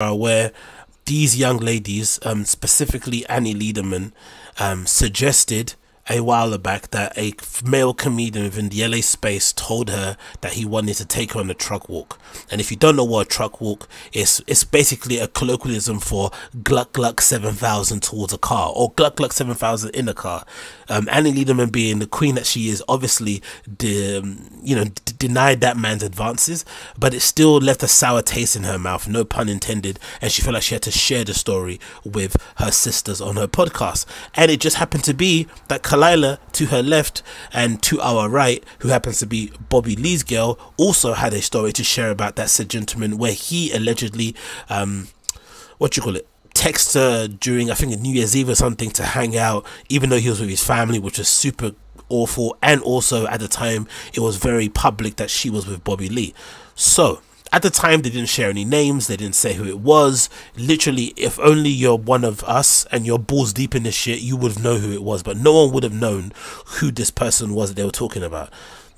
where these young ladies, um, specifically Annie Lederman, um, suggested a while back that a male comedian within the LA space told her that he wanted to take her on a truck walk. And if you don't know what a truck walk is, it's basically a colloquialism for gluck gluck 7000 towards a car or gluck gluck 7000 in a car. Um, Annie Lederman being the queen that she is, obviously, de- you know, denied that man's advances, but it still left a sour taste in her mouth, no pun intended. And she felt like she had to share the story with her sisters on her podcast. And it just happened to be that Khalyla to her left and to our right, who happens to be Bobby Lee's girl, also had a story to share about that said gentleman where he allegedly, um, what you call it, text her during I think New Year's Eve or something to hang out, even though he was with his family, which was super awful. And also at the time, it was very public that she was with Bobby Lee. So at the time, they didn't share any names. They didn't say who it was. Literally, if only you're one of us and you're balls deep in this shit, you would know who it was. But no one would have known who this person was that they were talking about.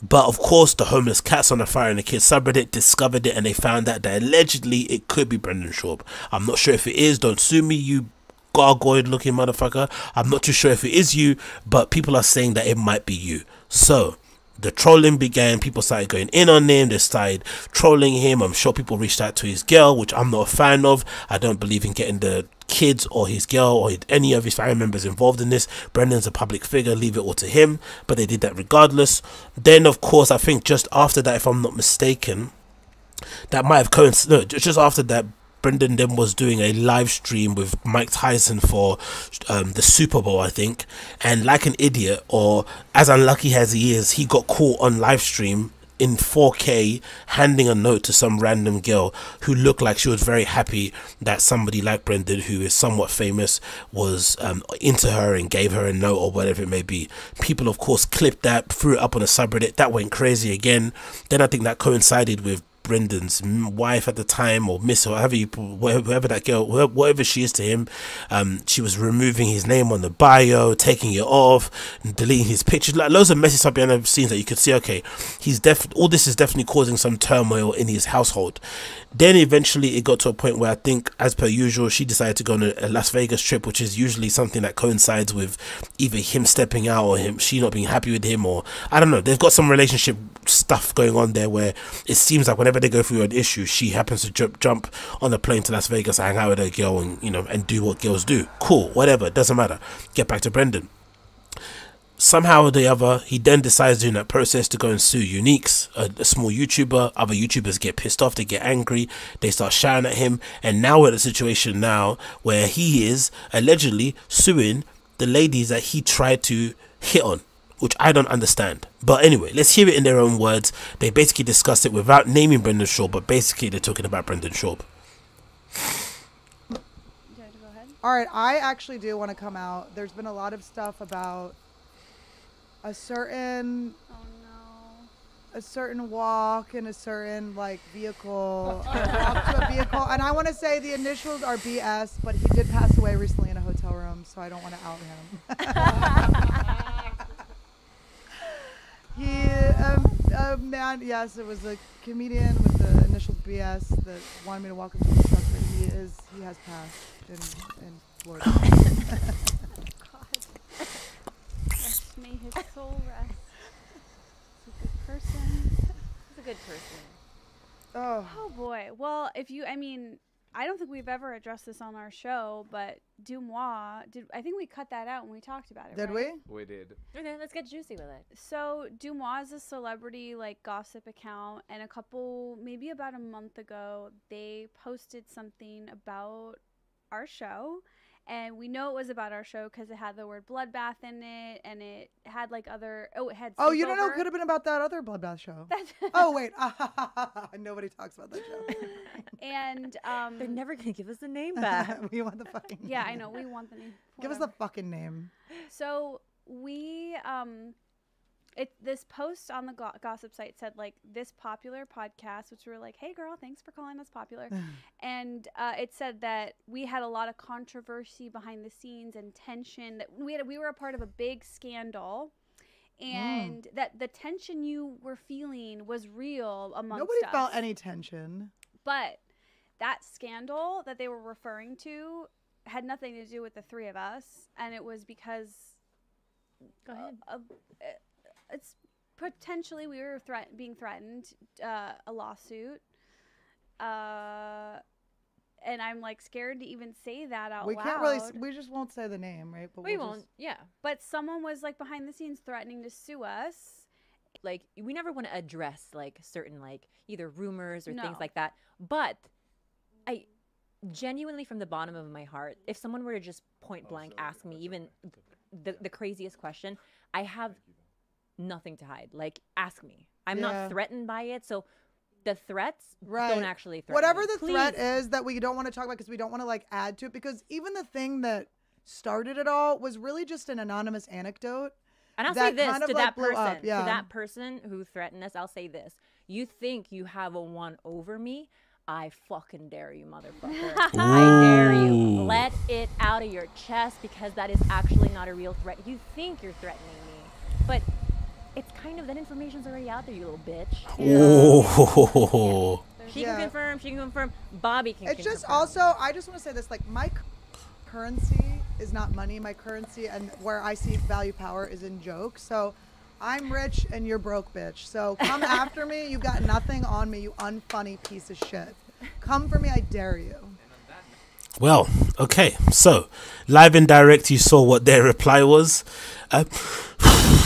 But of course, the homeless cats on The Fighter and The Kid's subreddit discovered it and they found out that allegedly it could be Brendan Schaub. I'm not sure if it is. Don't sue me, you gargoyle looking motherfucker. I'm not too sure if it is you, but people are saying that it might be you. So the trolling began. People started going in on him. They started trolling him. I'm sure people reached out to his girl, which I'm not a fan of. I don't believe in getting the kids or his girl or any of his family members involved in this. Brendan's a public figure, leave it all to him. But they did that regardless. Then, of course, I think just after that, if I'm not mistaken, that might have coincided. No, just after that, Brendan then was doing a live stream with Mike Tyson for um, the Super Bowl, I think. And like an idiot, or as unlucky as he is, he got caught on live stream in 4K handing a note to some random girl who looked like she was very happy that somebody like Brendan, who is somewhat famous, was um, into her and gave her a note or whatever it may be. People, of course, clipped that, threw it up on a subreddit. That went crazy again. Then I think that coincided with Brendan's wife at the time, or Miss, or whatever you, whoever that girl, whatever she is to him, um, she was removing his name on the bio, taking it off, deleting his pictures, like loads of messy stuff behind the scenes that you could see. Okay, he's def, all this is definitely causing some turmoil in his household. Then eventually it got to a point where I think, as per usual, she decided to go on a, Las Vegas trip, which is usually something that coincides with either him stepping out or him she not being happy with him, or I don't know. They've got some relationship stuff going on there where it seems like whenever they go through an issue, she happens to jump jump on a plane to Las Vegas, hang out with her girl, and you know, and do what girls do. Cool, whatever, doesn't matter. Get back to Brendan somehow or the other, he then decides during that process to go and sue Uniques, a, a, small YouTuber. Other YouTubers get pissed off, they get angry, they start shouting at him, and now we're in a situation now where he is allegedly suing the ladies that he tried to hit on. Which I don't understand. But anyway, let's hear it in their own words. They basically discussed it without naming Brendan Schaub, but basically they're talking about Brendan Schaub. All right, I actually do want to come out. There's been a lot of stuff about a certain oh no a certain walk in a certain like vehicle walk to a vehicle and i want to say the initials are bs but he did pass away recently in a hotel room so i don't want to out him he um, uh, man yes it was a comedian with the initials bs that wanted me to walk him to the truck but he is he has passed in, in florida may his soul rest. He's a good person. He's a good person. Oh. Oh boy. Well, if you, I mean, I don't think we've ever addressed this on our show, but DeuxMoi did. I think we cut that out when we talked about it. Did right? we? We did. Okay, let's get juicy with it. So DeuxMoi is a celebrity like gossip account, and a couple, maybe about a month ago, they posted something about our show and we know it was about our show because it had the word bloodbath in it, and it had like other. Oh, it had. Oh, you don't know? sleepover. Could have been about that other bloodbath show. Oh wait, nobody talks about that show. and um, They're never gonna give us the name back. we want the fucking. yeah, I know we want the name. Give us the fucking name. So we um it this post on the go- gossip site said like this popular podcast which we were like hey girl thanks for calling us popular and uh, it said that we had a lot of controversy behind the scenes and tension that we had we were a part of a big scandal and that the tension you were feeling was real amongst Nobody us felt any tension. But that scandal that they were referring to had nothing to do with the three of us, and it was because Go ahead. of, uh, it's potentially we were threat being threatened uh, a lawsuit. Uh, and I'm like scared to even say that out we loud. We can't really. We just won't say the name, right? But We we'll won't. just- Yeah. but someone was like behind the scenes threatening to sue us. Like we never want to address like certain like either rumors or No. things like that. But I genuinely from the bottom of my heart, if someone were to just point blank ask me even the the craziest question, I have nothing to hide. Like ask me. I'm Yeah. not threatened by it. So the threats Right. don't actually threaten Whatever me. the threat is that we don't want to talk about because we don't want to like add to it because even the thing that started it all was really just an anonymous anecdote. And I'll that say this kind of, to like, that person, up, yeah. to that person who threatened us, I'll say this. You think you have a one over me? I fucking dare you, motherfucker. I dare you. Let it out of your chest because that is actually not a real threat. You think you're threatening me, but it's kind of that information's already out there, you little bitch. Oh. She Yeah. can confirm, she can confirm, Bobby can It's can just confirm. also I just want to say this like my c- currency is not money. My currency and where I see value power is in jokes. So I'm rich and you're broke, bitch. So come after me. You got nothing on me, you unfunny piece of shit. Come for me, I dare you. Well, okay. So, live and direct, you saw what their reply was. Uh,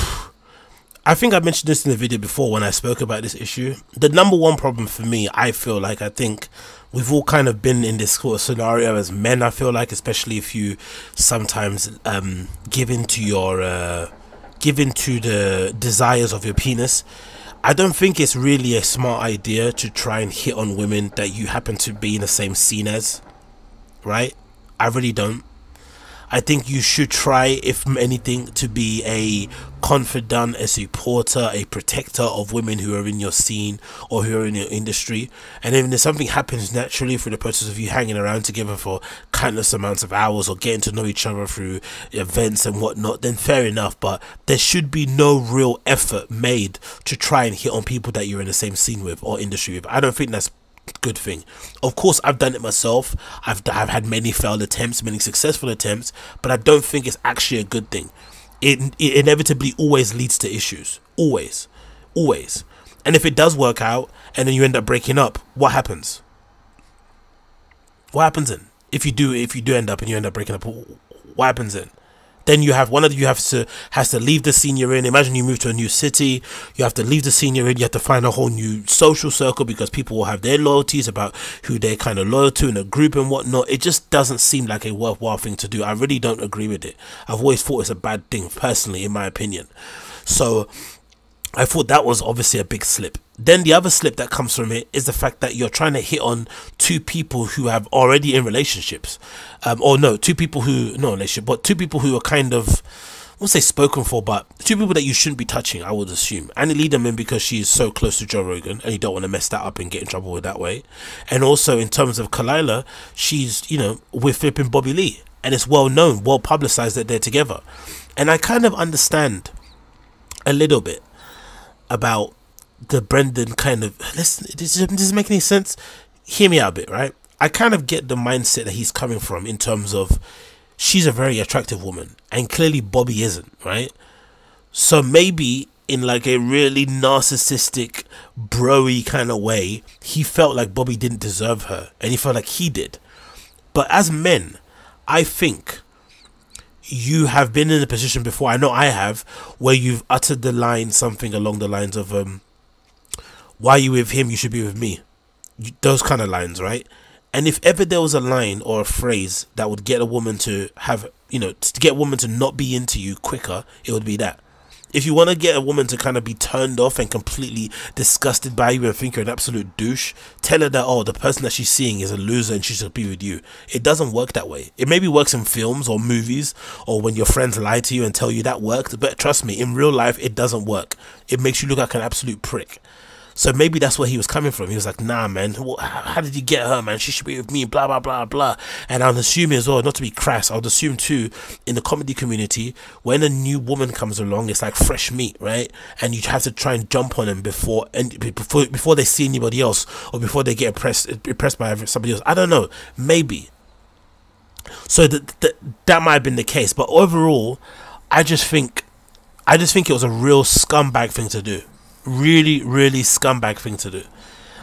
I think I mentioned this in the video before when I spoke about this issue. The number one problem for me, I feel like, I think we've all kind of been in this sort of scenario as men. I feel like, especially if you sometimes um, give in to your, uh, give in to the desires of your penis. I don't think it's really a smart idea to try and hit on women that you happen to be in the same scene as right? I really don't. I think you should try, if anything, to be a confidant, a supporter, a protector of women who are in your scene or who are in your industry. And even if something happens naturally through the process of you hanging around together for countless amounts of hours or getting to know each other through events and whatnot, then fair enough. But there should be no real effort made to try and hit on people that you're in the same scene with or industry with. I don't think that's good thing. Of course, I've done it myself. I've I've had many failed attempts, many successful attempts, but I don't think it's actually a good thing. It it inevitably always leads to issues. Always, always. And if it does work out, and then you end up breaking up, what happens? What happens then? If you do, if you do end up and you end up breaking up, what happens then? Then you have one of you have to has to leave the scene you're in. Imagine you move to a new city, you have to leave the scene you're in. You have to find a whole new social circle because people will have their loyalties about who they're kind of loyal to in a group and whatnot. It just doesn't seem like a worthwhile thing to do. I really don't agree with it. I've always thought it's a bad thing, personally, in my opinion. So I thought that was obviously a big slip. Then the other slip that comes from it is the fact that you're trying to hit on two people who have already in relationships, um, or no, two people who no relationship, but two people who are kind of, I won't say spoken for, but two people that you shouldn't be touching. I would assume Annie Lederman because she is so close to Joe Rogan, and you don't want to mess that up and get in trouble with that way. And also in terms of Khalyla, she's you know with flipping Bobby Lee, and it's well known, well publicized that they're together, and I kind of understand a little bit about the Brendan kind of listen. Does this make any sense? Hear me out a bit, right? I kind of get the mindset that he's coming from in terms of she's a very attractive woman, and clearly Bobby isn't, right? So maybe in like a really narcissistic, broy kind of way, he felt like Bobby didn't deserve her, and he felt like he did. But as men, I think you have been in a position before. I know I have, where you've uttered the line something along the lines of, um, "Why you with him? You should be with me." Those kind of lines, right? And if ever there was a line or a phrase that would get a woman to have, you know, to get a woman to not be into you quicker, it would be that. If you want to get a woman to kind of be turned off and completely disgusted by you and think you're an absolute douche, tell her that, oh, the person that she's seeing is a loser and she should be with you. It doesn't work that way. It maybe works in films or movies or when your friends lie to you and tell you that worked, but trust me, in real life, it doesn't work. It makes you look like an absolute prick. So maybe that's where he was coming from. He was like, nah, man, how did you get her, man? She should be with me, blah, blah, blah, blah. And I'm assuming as well, not to be crass, I would assume too, in the comedy community, when a new woman comes along, it's like fresh meat, right? And you have to try and jump on them before and before before they see anybody else or before they get impressed impressed by somebody else. I don't know, maybe. So that that that might have been the case, but overall, I just think, I just think it was a real scumbag thing to do really really scumbag thing to do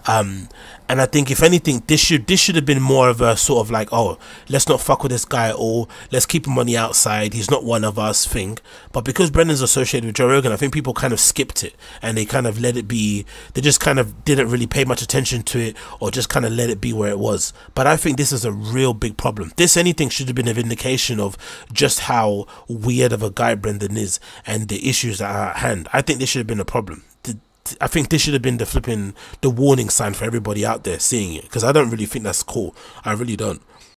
um and I think if anything, this should this should have been more of a sort of like, oh, let's not fuck with this guy at all. Let's keep him on the outside. He's not one of us thing. But because Brendan's associated with Joe Rogan, I think people kind of skipped it and they kind of let it be. They just kind of didn't really pay much attention to it or just kind of let it be where it was. But I think this is a real big problem. This anything should have been a vindication of just how weird of a guy Brendan is and the issues that are at hand. I think this should have been a problem. I think this should have been the flipping the warning sign for everybody out there seeing it because I don't really think that's cool. I really don't.